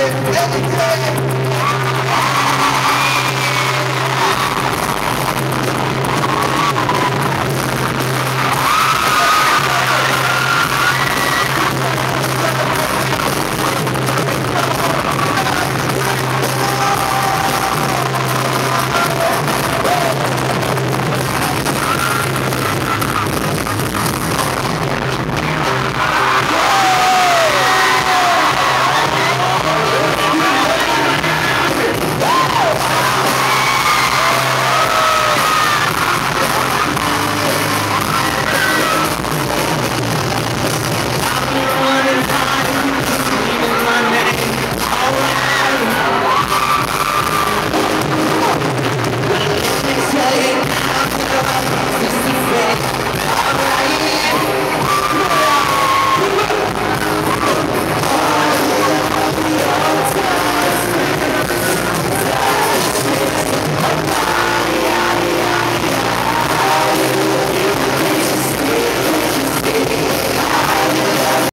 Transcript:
Ele tem